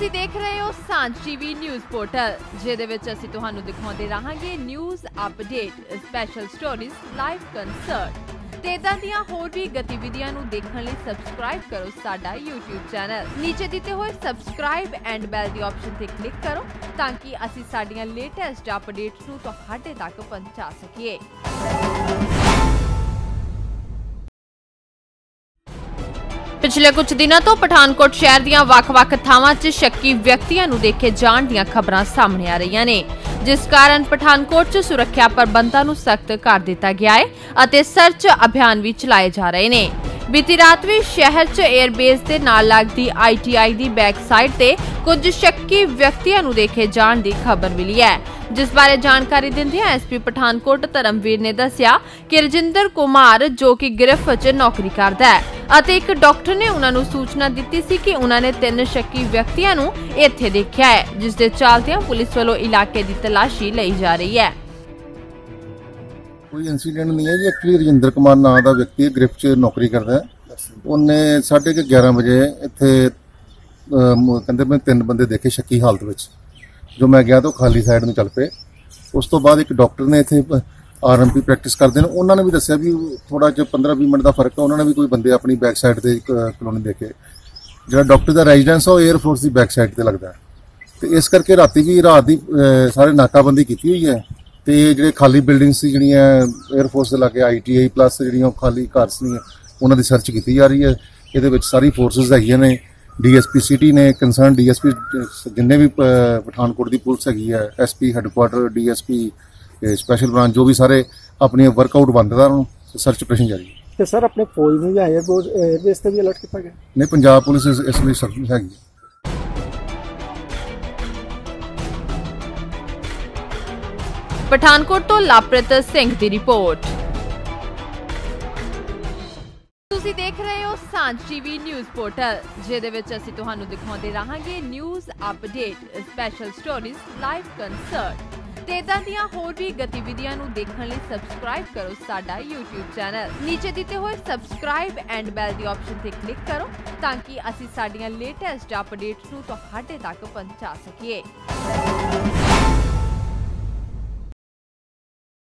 ਤੁਸੀਂ ਦੇਖ ਰਹੇ ਹੋ ਸਾਂਝ ਟੀਵੀ ਨਿਊਜ਼ ਪੋਰਟਲ, ਜਿਹਦੇ ਵਿੱਚ ਅਸੀਂ ਤੁਹਾਨੂੰ ਦਿਖਾਉਂਦੇ ਰਹਾਂਗੇ news update special stories live concert ਤੇ ਇਦਾਂ ਦੀਆਂ ਹੋਰ ਵੀ ਗਤੀਵਿਧੀਆਂ ਨੂੰ ਦੇਖਣ ਲਈ ਸਬਸਕ੍ਰਾਈਬ ਕਰੋ ਸਾਡਾ YouTube ਚੈਨਲ ਨੀਚੇ ਦਿੱਤੇ ਹੋਏ ਸਬਸਕ੍ਰਾਈਬ ਐਂਡ ਬੈਲ ਦੀ ਆਪਸ਼ਨ ਤੇ ਕਲਿੱਕ ਕਰੋ ਤਾਂ ਕਿ ਅਸੀਂ ਸਾਡੀਆਂ ਲੇਟੈਸਟ ਅਪਡੇਟਸ ਨੂੰ ਤੁਹਾਡੇ ਤੱਕ ਪਹੁੰਚਾ ਸਕੀਏ। ਪਿਛਲੇ ਕੁਝ ਦਿਨਾਂ ਤੋਂ ਪਠਾਨਕੋਟ ਸ਼ਹਿਰ ਦੀਆਂ ਵੱਖ-ਵੱਖ ਥਾਵਾਂ 'ਚ ਸ਼ੱਕੀ ਵਿਅਕਤੀਆਂ ਨੂੰ ਦੇਖੇ ਜਾਣ ਦੀਆਂ ਖਬਰਾਂ ਸਾਹਮਣੇ ਆ ਰਹੀਆਂ ਨੇ। ਜਿਸ ਕਾਰਨ ਪਠਾਨਕੋਟ 'ਚ ਸੁਰੱਖਿਆ ਪ੍ਰਬੰਧਾਂ ਨੂੰ ਸਖਤ ਕਰ ਦਿੱਤਾ ਗਿਆ ਹੈ ਅਤੇ ਸਰਚ ਅਭਿਆਨ ਵੀ ਚਲਾਏ ਜਾ ਰਹੇ ਨੇ। ਬੀਤੀ ਰਾਤ ਵੀ ਸ਼ਹਿਰ 'ਚ 에ਅਰਬੇਸ ਦੇ ਨਾਲ ਲੱਗਦੀ ਆਈਟੀਆਈ ਦੀ ਬੈਕ ਸਾਈਡ ਤੇ ਕੁਝ ਸ਼ੱਕੀ ਵਿਅਕਤੀਆਂ ਨੂੰ ਦੇਖੇ ਜਾਣ ਦੀ ਖਬਰ ਮਿਲੀ ਹੈ। ਜਿਸ ਬਾਰੇ ਜਾਣਕਾਰੀ ਦਿੰਦਿਆਂ ਐਸਪੀ ਪਠਾਨਕੋਟ ਧਰਮਵੀਰ ਨੇ ਦੱਸਿਆ ਕਿ ਰਜਿੰਦਰ ਕੁਮਾਰ ਜੋ ਕਿ ਗ੍ਰਿਫਤ 'ਚ ਨੌਕਰੀ ਕਰਦਾ ਹੈ ਅਤੇ ਇੱਕ ਡਾਕਟਰ ਨੇ ਉਹਨਾਂ ਨੂੰ ਸੂਚਨਾ ਦਿੱਤੀ ਸੀ ਕਿ ਉਹਨਾਂ ਨੇ ਤਿੰਨ ਸ਼ੱਕੀ ਵਿਅਕਤੀਆਂ ਨੂੰ ਇੱਥੇ ਦੇਖਿਆ ਹੈ ਜਿਸ ਦੇ ਚੱਲਦਿਆਂ ਪੁਲਿਸ ਵੱਲੋਂ ਇਲਾਕੇ ਦੀ ਤਲਾਸ਼ੀ ਲਈ ਜਾ ਰਹੀ ਹੈ। ਕੋਈ ਇਨਸੀਡੈਂਟ ਨਹੀਂ ਹੈ ਜੀ। ਐਕਚੁਅਲੀ ਰਜਿੰਦਰ ਕੁਮਾਰ ਨਾਂ ਦਾ ਵਿਅਕਤੀ ਗ੍ਰਿਫ 'ਚ ਨੌਕਰੀ ਕਰਦਾ ਹੈ। ਉਹਨੇ 11:30 ਵਜੇ ਇੱਥੇ ਅਹ, ਕਹਿੰਦੇ ਮੈਂ ਤਿੰਨ ਬੰਦੇ ਦੇਖੇ ਸ਼ੱਕੀ ਹਾਲਤ ਵਿੱਚ। ਜੋ ਮੈਂ ਗਿਆ ਤਾਂ ਉਹ ਖਾਲੀ ਸਾਈਡ ਨੂੰ ਚੱਲ ਪਏ। ਉਸ ਤੋਂ ਬਾਅਦ ਇੱਕ ਡਾਕਟਰ ਨੇ ਇੱਥੇ ਆਰਐਮਪੀ ਪ੍ਰੈਕਟਿਸ ਕਰਦੇ ਨੇ। ਉਹਨਾਂ ਨੇ ਵੀ ਦੱਸਿਆ ਵੀ ਥੋੜਾ ਜਿਹਾ 15-20 ਮਿੰਟ ਦਾ ਫ਼ਰਕ ਹੈ ਉਹਨਾਂ ਨੇ ਵੀ ਕੋਈ ਬੰਦੇ ਆਪਣੀ ਬੈਕ ਸਾਈਡ ਤੇ ਕਲੋਨੀ ਦੇ ਕੇ ਜਿਹੜਾ ਡਾਕਟਰ ਦਾ ਰੈਜ਼ੀਡੈਂਸ ਆ, ਉਹ 에ਅਰ ਫੋਰਸ ਦੀ ਬੈਕ ਸਾਈਡ ਤੇ ਲੱਗਦਾ ਹੈ। ਤੇ ਇਸ ਕਰਕੇ ਰਾਤੀ ਵੀ ਰਾਤ ਦੀ ਸਾਰੇ ਨਾਕਾਬੰਦੀ ਕੀਤੀ ਹੋਈ ਹੈ। ਤੇ ਜਿਹੜੇ ਖਾਲੀ ਬਿਲਡਿੰਗਸ ਸੀ, ਜਿਹੜੀਆਂ 에ਅਰ ਫੋਰਸ ਦੇ ਲਾਗੇ ਆਈਟੀਆਈ ਪਲੱਸ ਜਿਹੜੀਆਂ ਉਹ ਖਾਲੀ ਘਰ ਸੀ ਉਹਨਾਂ ਦੀ ਸਰਚ ਕੀਤੀ ਜਾ ਰਹੀ ਹੈ। ਇਹਦੇ ਵਿੱਚ ਸਾਰੀ ਫੋਰਸਸ ਹੈਗੀਆਂ ਨੇ। ਡੀਐਸਪੀ ਸਿਟੀ ਨੇ ਕੰਸਰਨ ਡੀਐਸਪੀ ਜਿੰਨੇ ਵੀ ਅਹ, ਪਠਾਨਕੋਟ ਦੀ ਪੁਲਿਸ ਹੈਗੀ ਹੈ SP headquarter DSP special branch ਜੋ ਵੀ ਸਾਰੇ ਆਪਣੀਆਂ ਵਰਕਆਊਟ ਬੰਦ ਕਰਨ ਸਰਚ ਆਪਰੇਸ਼ਨ ਜਾਰੀ ਹੈ ਤੇ ਸਰ ਆਪਣੇ ਫੌਜ ਨੂੰ ਜਾਂ 에ਅਰਬੋਰਡ 에ਅਰਬੇਸ ਤੇ ਵੀ ਅਲਰਟ ਕੀਤਾ ਗਿਆ ਨੇ ਪੰਜਾਬ ਪੁਲਿਸ ਇਸ ਇਸ ਲਈ ਸਖਤ ਹੈਗੀ ਹੈ ਪਠਾਨਕੋਟ ਤੋਂ ਲਾਪ੍ਰਿਤ ਸਿੰਘ ਦੀ ਰਿਪੋਰਟ ਤੁਸੀਂ ਦੇਖ ਰਹੇ ਹੋ ਸਾਂਝ ਟੀਵੀ ਨਿਊਜ਼ ਪੋਰਟਲ, ਜਿਹਦੇ ਵਿੱਚ ਅਸੀਂ ਤੁਹਾਨੂੰ ਦਿਖਾਉਂਦੇ ਰਹਾਂਗੇ news update special stories live concert ਤੇ ਇਦਾਂ ਦੀਆਂ ਹੋਰ ਵੀ ਗਤੀਵਿਧੀਆਂ ਨੂੰ ਦੇਖਣ ਲਈ ਸਬਸਕ੍ਰਾਈਬ ਕਰੋ ਸਾਡਾ YouTube ਚੈਨਲ ਨੀਚੇ ਦਿੱਤੇ ਹੋਏ ਸਬਸਕ੍ਰਾਈਬ ਐਂਡ ਬੈਲ ਦੀ ਆਪਸ਼ਨ ਤੇ ਕਲਿੱਕ ਕਰੋ ਤਾਂ ਕਿ ਅਸੀਂ ਸਾਡੀਆਂ ਲੇਟੈਸਟ ਅਪਡੇਟਸ ਨੂੰ ਤੁਹਾਡੇ ਤੱਕ ਪਹੁੰਚਾ ਸਕੀਏ।